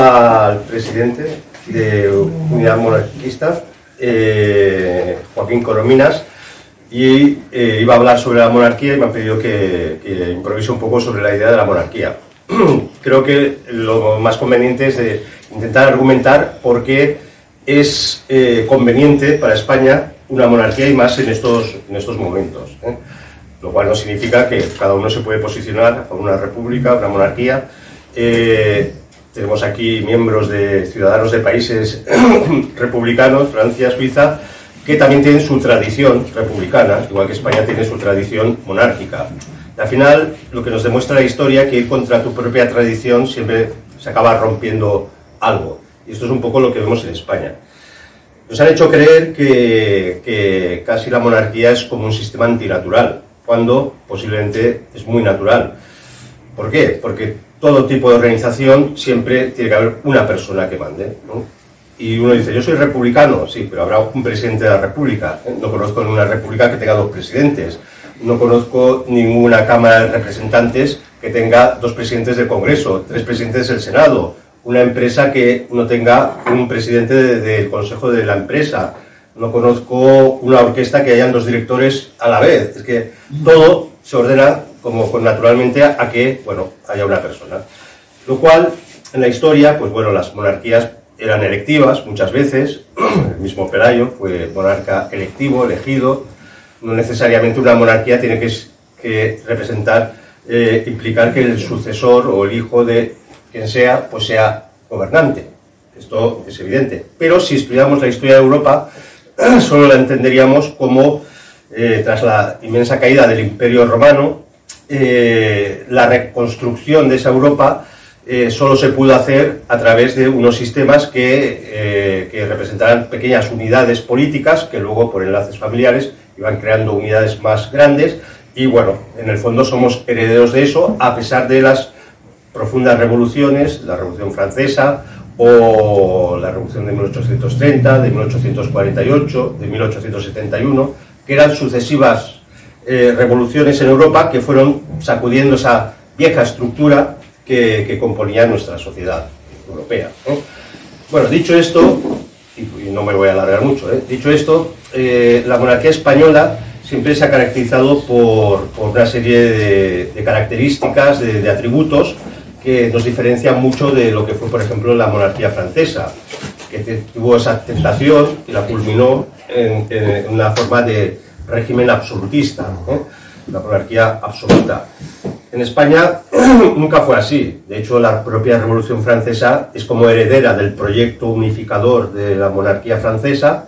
al presidente de Unidad Monarquista, eh, Joaquín Corominas, y eh, iba a hablar sobre la monarquía y me ha pedido que, que improvise un poco sobre la idea de la monarquía. Creo que lo más conveniente es de intentar argumentar por qué es eh, conveniente para España una monarquía y más en estos, en estos momentos. ¿eh? Lo cual no significa que cada uno se puede posicionar por una república, una monarquía. Eh, tenemos aquí miembros de ciudadanos de países republicanos, Francia, Suiza, que también tienen su tradición republicana, igual que España tiene su tradición monárquica. al final, lo que nos demuestra la historia que ir contra tu propia tradición siempre se acaba rompiendo algo. Y esto es un poco lo que vemos en España. Nos han hecho creer que, que casi la monarquía es como un sistema antinatural, cuando posiblemente es muy natural. ¿Por qué? Porque todo tipo de organización siempre tiene que haber una persona que mande. ¿no? Y uno dice, yo soy republicano, sí, pero habrá un presidente de la república. No conozco ninguna república que tenga dos presidentes. No conozco ninguna Cámara de Representantes que tenga dos presidentes del Congreso, tres presidentes del Senado, una empresa que no tenga un presidente del de, Consejo de la empresa. No conozco una orquesta que hayan dos directores a la vez. Es que todo se ordena como naturalmente a que, bueno, haya una persona. Lo cual, en la historia, pues bueno, las monarquías eran electivas muchas veces. El mismo Pelayo fue monarca electivo, elegido. No necesariamente una monarquía tiene que, que representar, eh, implicar que el sucesor o el hijo de quien sea, pues sea gobernante. Esto es evidente. Pero si estudiamos la historia de Europa, solo la entenderíamos como, eh, tras la inmensa caída del Imperio Romano, eh, la reconstrucción de esa Europa eh, solo se pudo hacer a través de unos sistemas que, eh, que representaran pequeñas unidades políticas que luego, por enlaces familiares, iban creando unidades más grandes. Y bueno, en el fondo somos herederos de eso, a pesar de las profundas revoluciones, la Revolución Francesa o la Revolución de 1830, de 1848, de 1871, que eran sucesivas eh, revoluciones en Europa que fueron sacudiendo esa vieja estructura que, componía nuestra sociedad europea. ¿no? Bueno, dicho esto, y, no me voy a alargar mucho, ¿eh? dicho esto, eh, la monarquía española siempre se ha caracterizado por, una serie de, características, de, atributos, que nos diferencia mucho de lo que fue, por ejemplo, la monarquía francesa, que tuvo esa tentación y la culminó en, en una forma de régimen absolutista, ¿eh? la monarquía absoluta. En España nunca fue así. De hecho, la propia Revolución Francesa es como heredera del proyecto unificador de la monarquía francesa.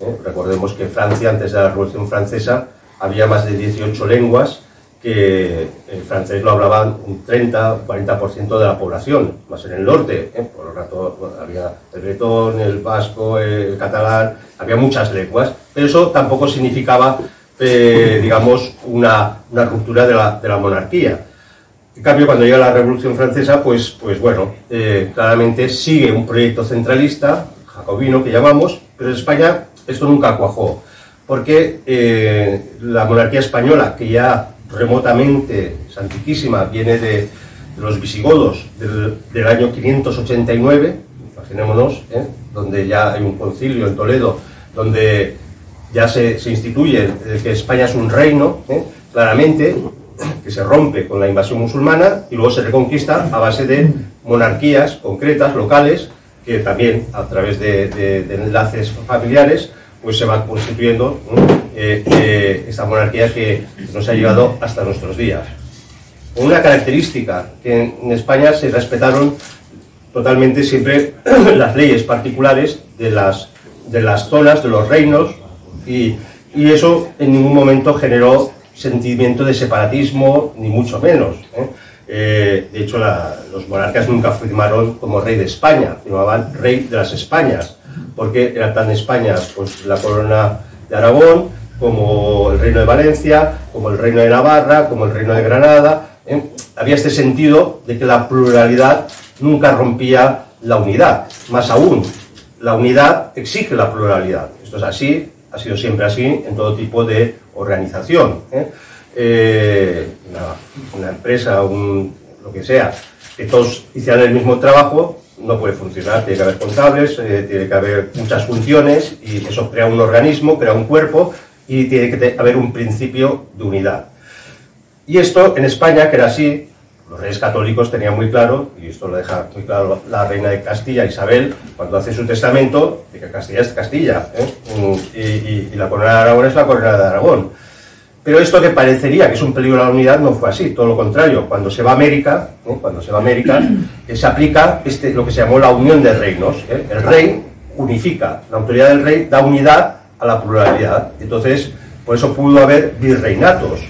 ¿eh? Recordemos que Francia, antes de la Revolución Francesa, había más de 18 lenguas que el francés lo hablaban un 30, 40% de la población, más en el norte, ¿eh? por lo tanto había el bretón, el vasco, el catalán, había muchas lenguas, pero eso tampoco significaba, eh, digamos, una, una ruptura de la, de la, monarquía. En cambio, cuando llega la Revolución Francesa, pues, pues bueno, eh, claramente sigue un proyecto centralista, jacobino que llamamos, pero en España esto nunca cuajó, porque eh, la monarquía española, que ya remotamente, es antiquísima, viene de, los visigodos del, del año 589, imaginémonos, ¿eh? donde ya hay un concilio en Toledo, donde ya se, se instituye que España es un reino, ¿eh? claramente, que se rompe con la invasión musulmana y luego se reconquista a base de monarquías concretas, locales, que también a través de, de, enlaces familiares pues se va constituyendo eh, eh, esta monarquía que nos ha llegado hasta nuestros días. Una característica que en España se respetaron totalmente siempre las leyes particulares de las, de las zonas, de los reinos, y, y eso en ningún momento generó sentimiento de separatismo, ni mucho menos. ¿eh? Eh, de hecho, los monarcas nunca firmaron como rey de España, firmaban rey de las Españas, porque era tan España pues, la corona de Aragón, como el reino de Valencia, como el reino de Navarra, como el reino de Granada. ¿eh? Había este sentido de que la pluralidad nunca rompía la unidad. Más aún, la unidad exige la pluralidad. Esto es así, ha sido siempre así en todo tipo de organización. ¿eh? Eh, una, empresa, un, lo que sea, que todos hicieran el mismo trabajo, no puede funcionar, tiene que haber contables, eh, tiene que haber muchas funciones y eso crea un organismo, crea un cuerpo y tiene que haber un principio de unidad. Y esto en España, que era así, los reyes católicos tenían muy claro, y esto lo deja muy claro la reina de Castilla, Isabel, cuando hace su testamento, de que Castilla es Castilla, ¿eh? y, la corona de Aragón es la corona de Aragón. Pero esto que parecería que es un peligro a la unidad no fue así, todo lo contrario. Cuando se va a América, ¿eh? cuando se va a América, eh, se aplica este, lo que se llamó la unión de reinos. El rey unifica, la autoridad del rey da unidad a la pluralidad. Entonces, por eso pudo haber virreinatos,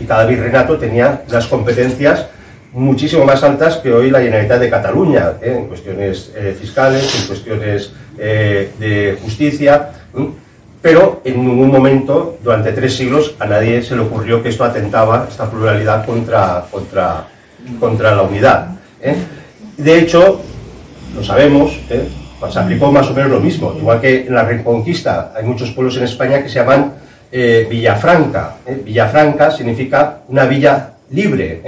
y cada virreinato tenía unas competencias muchísimo más altas que hoy la Generalitat de Cataluña, ¿eh? en cuestiones eh, fiscales, en cuestiones eh, de justicia, pero en ningún momento, durante tres siglos, a nadie se le ocurrió que esto atentaba, esta pluralidad, contra, contra, contra la unidad. De hecho, lo sabemos, pues se aplicó más o menos lo mismo, igual que en la Reconquista hay muchos pueblos en España que se llaman Villafranca. Villafranca significa una villa libre,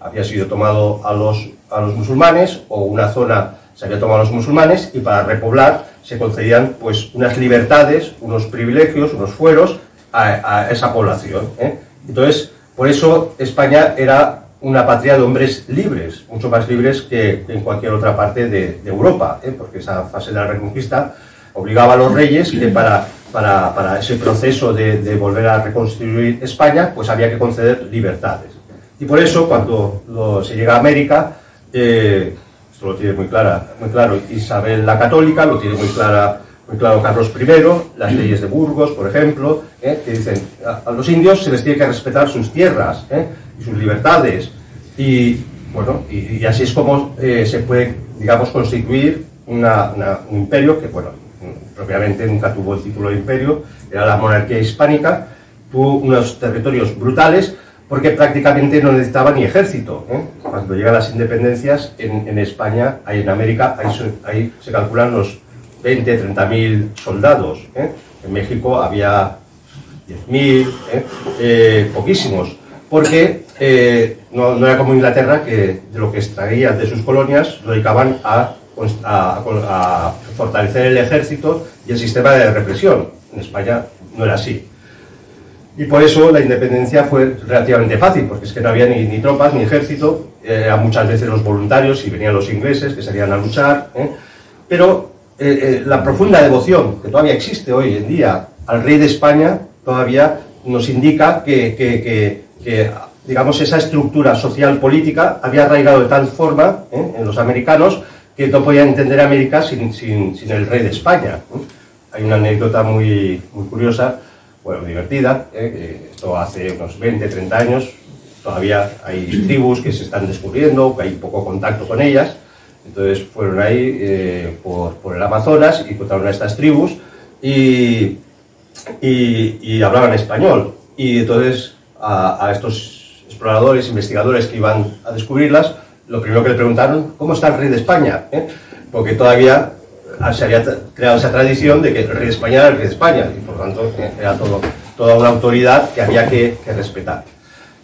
había sido tomado a los, a los musulmanes o una zona se había tomado a los musulmanes y para repoblar se concedían pues unas libertades, unos privilegios, unos fueros a, esa población. ¿eh? Entonces, por eso España era una patria de hombres libres, mucho más libres que en cualquier otra parte de, Europa, ¿eh? porque esa fase de la Reconquista obligaba a los reyes que para, para, para ese proceso de, de volver a reconstruir España, pues había que conceder libertades. Y por eso, cuando se llega a América, eh, esto lo tiene muy, clara, muy claro Isabel la Católica, lo tiene muy, clara, muy claro Carlos I, las leyes de Burgos, por ejemplo, eh, que dicen a, los indios se les tiene que respetar sus tierras eh, y sus libertades. Y, bueno, y, así es como se puede, digamos, constituir un imperio que, bueno, propiamente nunca tuvo el título de imperio, era la monarquía hispánica, tuvo unos territorios brutales, porque prácticamente no necesitaba ni ejército. ¿eh? Cuando llegan las independencias en, España, ahí en América, ahí, se calculan los 20, 30 mil soldados. ¿eh? En México había 10.000, ¿eh? poquísimos, porque no, era como Inglaterra, que de lo que extraían de sus colonias lo dedicaban a, a fortalecer el ejército y el sistema de represión. En España no era así. Y por eso la independencia fue relativamente fácil, porque es que no había ni, tropas ni ejército, eran muchas veces los voluntarios y venían los ingleses que salían a luchar. ¿eh? Pero eh, eh, la profunda devoción que todavía existe hoy en día al rey de España todavía nos indica que, digamos, esa estructura social política había arraigado de tal forma en los americanos que no podían entender América sin, sin, el rey de España. Hay una anécdota muy curiosa bueno, divertida. ¿eh? Esto hace unos 20, 30 años. Todavía hay tribus que se están descubriendo, hay poco contacto con ellas. Entonces fueron ahí eh, por, el Amazonas y encontraron a estas tribus y, hablaban español. Y entonces a, estos exploradores, investigadores que iban a descubrirlas, lo primero que le preguntaron, ¿cómo está el rey de España? ¿eh? Porque todavía se había creado esa tradición de que el rey de España era el rey de España y por lo tanto eh, era todo, toda una autoridad que había que, respetar.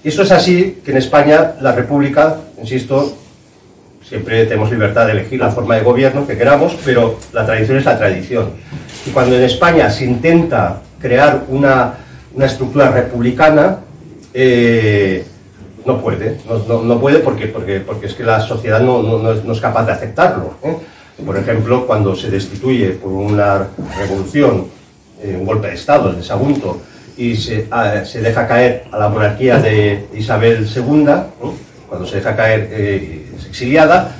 Y eso es así que en España la República, insisto, siempre tenemos libertad de elegir la forma de gobierno que queramos, pero la tradición es la tradición. Y cuando en España se intenta crear una, una estructura republicana, eh, no puede, no, no, puede porque, porque, porque es que la sociedad no, no es, capaz de aceptarlo. ¿eh? Por ejemplo, cuando se destituye por una revolución, eh, un golpe de Estado, el desagunto, y se, ah, deja caer a la monarquía de Isabel II, cuando se deja caer, eh, exiliada,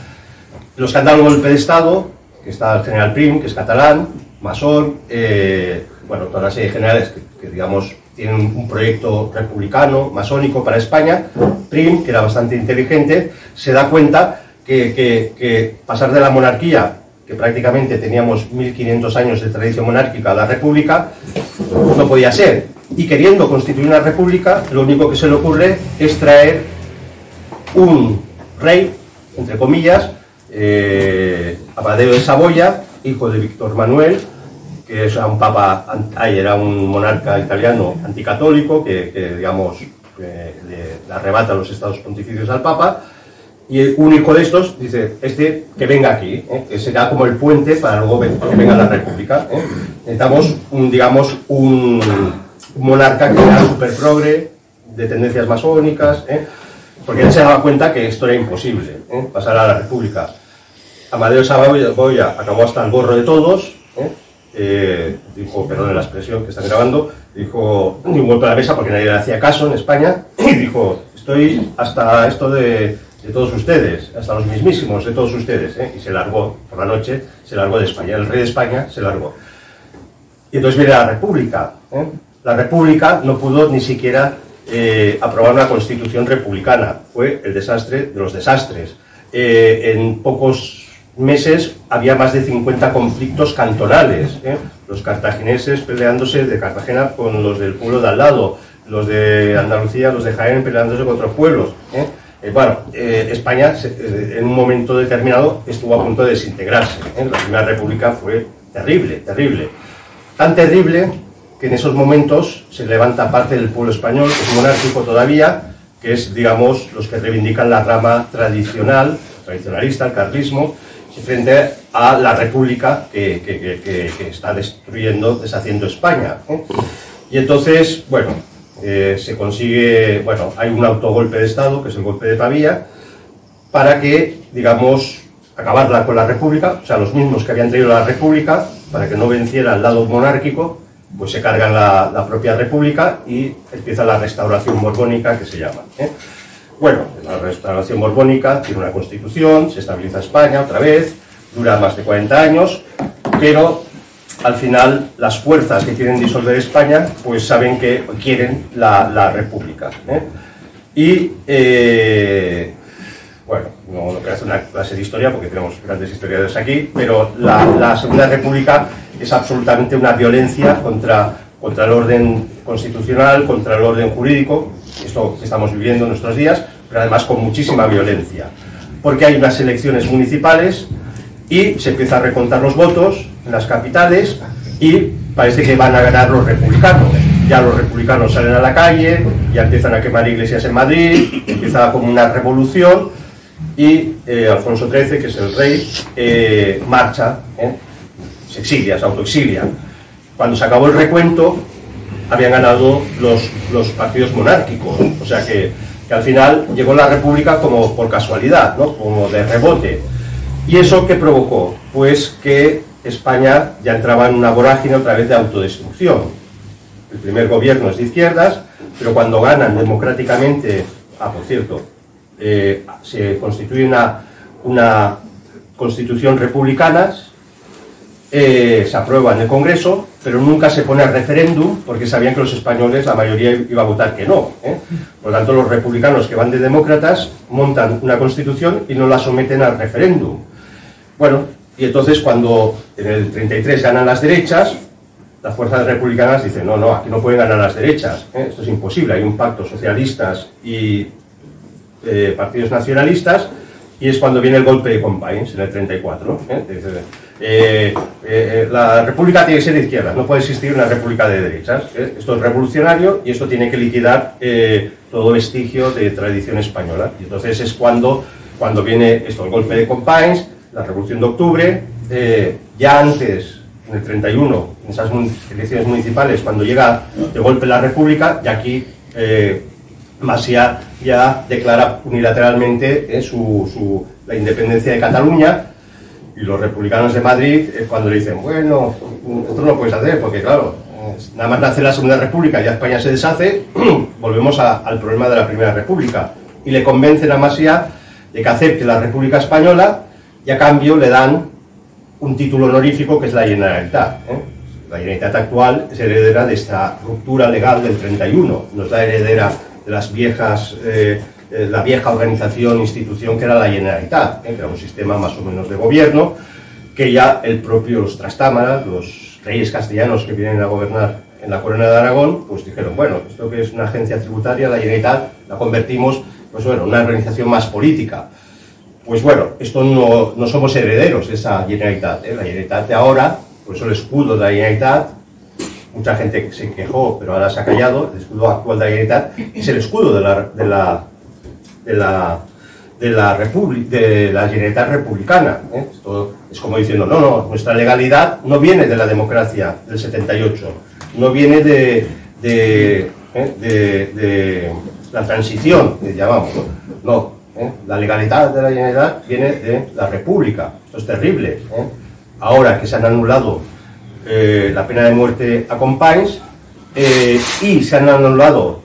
los que han dado el golpe de Estado, que está el general Prim, que es catalán, masón, eh, bueno, toda una serie de generales que, digamos, tienen un proyecto republicano, masónico para España, Prim, que era bastante inteligente, se da cuenta que, pasar de la monarquía, que prácticamente teníamos 1500 años de tradición monárquica, a la república, no podía ser. Y queriendo constituir una república, lo único que se le ocurre es traer un rey, entre comillas, eh, Amadeo de Saboya, hijo de Víctor Manuel, que es un papa, era un monarca italiano anticatólico, que, digamos, le arrebata los estados pontificios al papa, y único de estos dice, este que venga aquí, ¿eh? que será como el puente para luego que venga la República. ¿eh? Necesitamos, un, digamos, un, monarca que era súper progre, de tendencias masónicas, ¿eh? porque él se daba cuenta que esto era imposible, pasar a la República. Amadeo Saboya acabó hasta el gorro de todos, dijo, perdón la expresión que están grabando, dijo, un golpe a la mesa porque nadie le hacía caso en España, y dijo, estoy hasta esto de de todos ustedes, hasta los mismísimos de todos ustedes, ¿eh? y se largó por la noche, se largó de España, el rey de España se largó. Y entonces viene la República. ¿eh? La República no pudo ni siquiera eh, aprobar una constitución republicana, fue el desastre de los desastres. en pocos meses había más de 50 conflictos cantonales, los cartagineses peleándose de Cartagena con los del pueblo de al lado, los de Andalucía, los de Jaén peleándose con otros pueblos. Eh, bueno, eh, España eh, en un momento determinado estuvo a punto de desintegrarse. La Primera República fue terrible, terrible. Tan terrible que en esos momentos se levanta parte del pueblo español, que es monárquico todavía, que es, digamos, los que reivindican la rama tradicional, tradicionalista, el carlismo, frente a la república que, que está destruyendo, deshaciendo España. Y entonces, bueno, eh, se consigue, bueno, hay un autogolpe de Estado, que es el golpe de Pavía, para que, digamos, acabarla con la República, o sea, los mismos que habían traído la República, para que no venciera el lado monárquico, pues se cargan la, propia República y empieza la restauración borbónica, que se llama. ¿eh? Bueno, la restauración borbónica tiene una constitución, se estabiliza España otra vez, dura más de 40 años, pero al final las fuerzas que quieren disolver España pues saben que quieren la, república. ¿eh? Y, eh, bueno, no, quiero hacer una clase de historia porque tenemos grandes historiadores aquí, pero la, Segunda República es absolutamente una violencia contra, contra el orden constitucional, contra el orden jurídico, esto que estamos viviendo en nuestros días, pero además con muchísima violencia, porque hay unas elecciones municipales y se empieza a recontar los votos las capitales y parece que van a ganar los republicanos. Ya los republicanos salen a la calle, ya empiezan a quemar iglesias en Madrid, empieza como una revolución y eh, Alfonso XIII, que es el rey, eh, marcha, ¿eh? se exilia, se autoexilia. Cuando se acabó el recuento, habían ganado los, los partidos monárquicos, o sea que, que, al final llegó la república como por casualidad, ¿no? como de rebote. ¿Y eso qué provocó? Pues que España ya entraba en una vorágine otra vez de autodestrucción. El primer gobierno es de izquierdas, pero cuando ganan democráticamente, ah, por cierto, eh, se constituye una, constitución republicana, eh, se aprueba en el Congreso, pero nunca se pone a referéndum porque sabían que los españoles, la mayoría iba a votar que no. ¿eh? Por lo tanto, los republicanos que van de demócratas montan una constitución y no la someten al referéndum. Bueno, y entonces cuando en el 33 ganan las derechas, las fuerzas republicanas dicen, no, no, aquí no pueden ganar las derechas, ¿eh? esto es imposible, hay un pacto socialistas y eh, partidos nacionalistas, y es cuando viene el golpe de Companys en el 34. ¿eh? la república tiene que ser de izquierda, no puede existir una república de derechas. Esto es revolucionario y esto tiene que liquidar todo vestigio de tradición española. Y entonces es cuando, cuando viene esto, el golpe de Companys, la Revolución de Octubre, eh, ya antes, en el 31, en esas elecciones municipales, cuando llega de golpe la República, y aquí eh, Masia ya declara unilateralmente eh, su, la independencia de Cataluña, y los republicanos de Madrid, cuando le dicen, bueno, esto no puedes hacer, porque claro, nada más nace la Segunda República, ya España se deshace, volvemos al problema de la Primera República. Y le convencen a Masia de que acepte la República Española y a cambio le dan un título honorífico que es la Generalitat. ¿eh? La Generalitat actual es heredera de esta ruptura legal del 31, no es la heredera de eh, eh, la vieja organización, institución que era la Generalitat, que era un sistema más o menos de gobierno, que ya el propio los trastámaras, los reyes castellanos que vienen a gobernar en la corona de Aragón, pues dijeron, bueno, esto que es una agencia tributaria, la Generalitat, la convertimos pues bueno, una organización más política. Pues bueno, esto no, no somos herederos de esa Generalitat. ¿eh? La Generalitat de ahora, por eso el escudo de la Generalitat, mucha gente se quejó, pero ahora se ha callado, el escudo actual de la Generalitat es el escudo de la, de la, de de la, de la Republicana. ¿eh? Esto es como diciendo, no, no, nuestra legalidad no viene de la democracia del 78, no viene de, de, ¿eh? de, la transición, que llamamos, no, ¿eh? la legalidad de la Generalitat viene de la República. Esto es terrible. Ahora que se han anulado la pena de muerte a Companys y se han anulado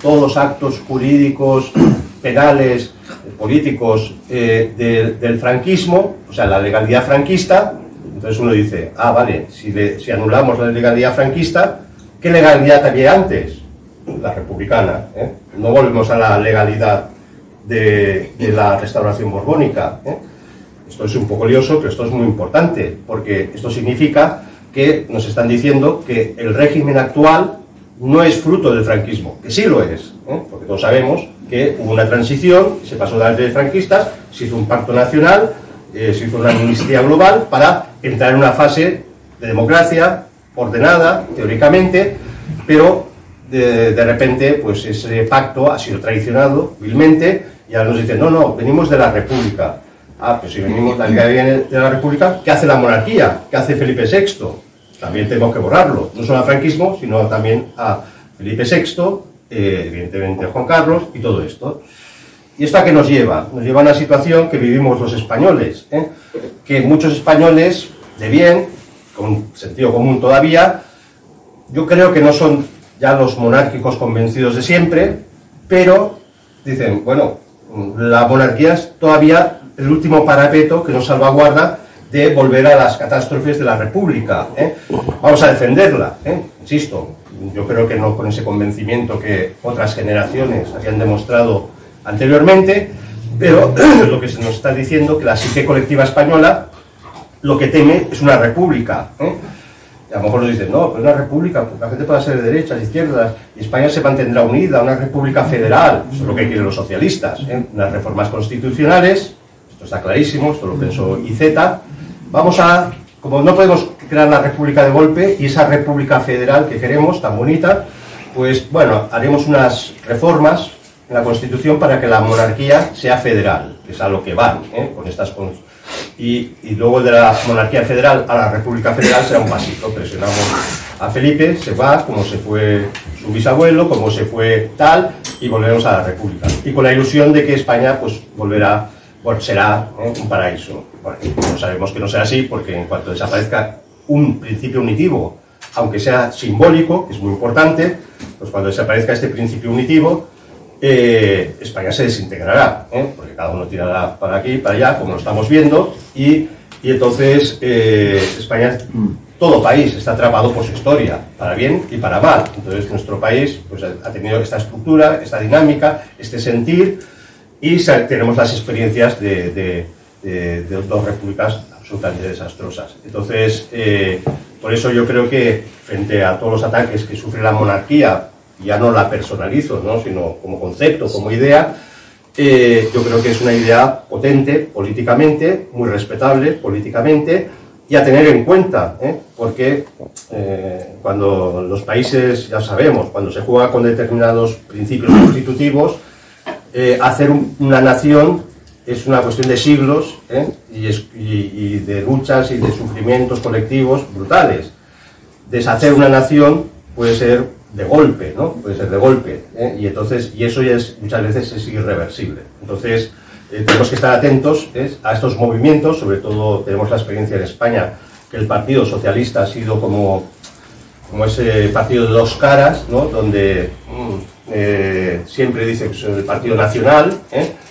todos los actos jurídicos penales políticos eh, del franquismo, o sea, la legalidad franquista, entonces uno dice, ah, vale, si, si anulamos la legalidad franquista, ¿qué legalidad había antes? La republicana. ¿eh? No volvemos a la legalidad de, la restauración borbónica. ¿eh? Esto es un poco lioso, pero esto es muy importante, porque esto significa que nos están diciendo que el régimen actual no es fruto del franquismo, que sí lo es, porque todos sabemos que hubo una transición, se pasó de las franquistas, se hizo un pacto nacional, eh, se hizo una amnistía global para entrar en una fase de democracia ordenada, teóricamente, pero de, de, repente pues ese pacto ha sido traicionado vilmente y ahora nos dicen, no, no, venimos de la República. Ah, pues si venimos de la República, ¿qué hace la monarquía? ¿Qué hace Felipe VI? También tenemos que borrarlo, no solo al franquismo, sino también a Felipe VI, eh, evidentemente Juan Carlos y todo esto. ¿Y esto a qué nos lleva? Nos lleva a una situación que vivimos los españoles, ¿eh? que muchos españoles de bien, con sentido común todavía, yo creo que no son ya los monárquicos convencidos de siempre, pero dicen, bueno, la monarquía es todavía el último parapeto que nos salvaguarda de volver a las catástrofes de la República. ¿eh? Vamos a defenderla, insisto, yo creo que no con ese convencimiento que otras generaciones habían demostrado anteriormente, pero lo que se nos está diciendo que la psique colectiva española lo que teme es una república. ¿eh? A lo mejor nos dicen, no, pero una república, la gente puede ser de derechas, de izquierdas, y España se mantendrá unida, una república federal, eso es lo que quieren los socialistas, ¿eh? unas reformas constitucionales, esto está clarísimo, esto lo pensó IZ, vamos a, como no podemos crear la república de golpe y esa república federal que queremos, tan bonita, pues bueno, haremos unas reformas en la Constitución para que la monarquía sea federal, que es a lo que van ¿eh? con estas... Y, y luego de la monarquía federal a la república federal será un pasito, presionamos a Felipe, se va, como se fue su bisabuelo, como se fue tal, y volvemos a la república. Y con la ilusión de que España pues volverá, bueno, será ¿eh? un paraíso. Bueno, sabemos que no será así, porque en cuanto desaparezca un principio unitivo, aunque sea simbólico, que es muy importante, pues cuando desaparezca este principio unitivo, eh, España se desintegrará, ¿eh? porque cada uno tirará para aquí, para allá, como lo estamos viendo, y, entonces eh, España, todo país está atrapado por su historia, para bien y para mal. Entonces nuestro país pues, ha tenido esta estructura, esta dinámica, este sentir, y tenemos las experiencias de dos repúblicas absolutamente desastrosas. Entonces, eh, por eso yo creo que frente a todos los ataques que sufre la monarquía, ya no la personalizo, ¿no? sino como concepto, como idea, eh, yo creo que es una idea potente políticamente, muy respetable políticamente, y a tener en cuenta, ¿eh? porque cuando los países, ya sabemos, cuando se juega con determinados principios constitutivos, hacer una nación es una cuestión de siglos ¿eh? y, de luchas y de sufrimientos colectivos brutales. Deshacer una nación puede ser de golpe, ¿no? Puede ser de golpe. ¿eh? Y entonces, y eso ya es, muchas veces es irreversible. Entonces, eh, tenemos que estar atentos a estos movimientos, sobre todo tenemos la experiencia en España, que el Partido Socialista ha sido como, como ese partido de dos caras, ¿no? Donde mm, siempre dice que es el Partido Nacional,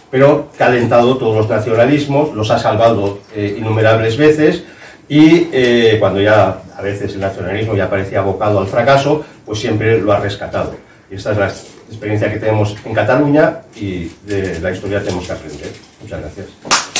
pero que ha alentado todos los nacionalismos, los ha salvado eh, innumerables veces y eh, cuando ya a veces el nacionalismo ya parecía abocado al fracaso, pues siempre lo ha rescatado. Y esta es la experiencia que tenemos en Cataluña y de la historia tenemos que aprender. Muchas gracias.